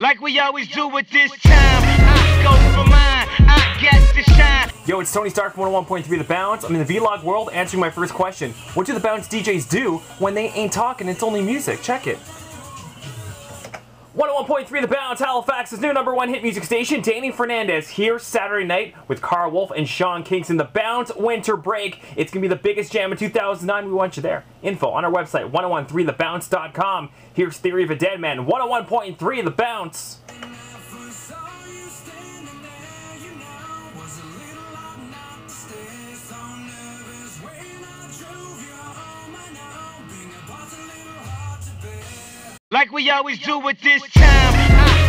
Like we always do with this time, I go for mine, I get to shine. Yo, it's Tony Stark from 101.3 The Bounce. I'm in the vlog world answering my first question. What do the Bounce DJs do when they ain't talking, it's only music? Check it. 101.3 The Bounce, Halifax's new number one hit music station. Danny Fernandes here Saturday night with Karl Wolf and Sean Kingston. The Bounce Winter Break. It's going to be the biggest jam in 2009. We want you there. Info on our website, 1013thebounce.com. Here's Theory of a Deadman, 101.3 The Bounce. Like we always do at this time,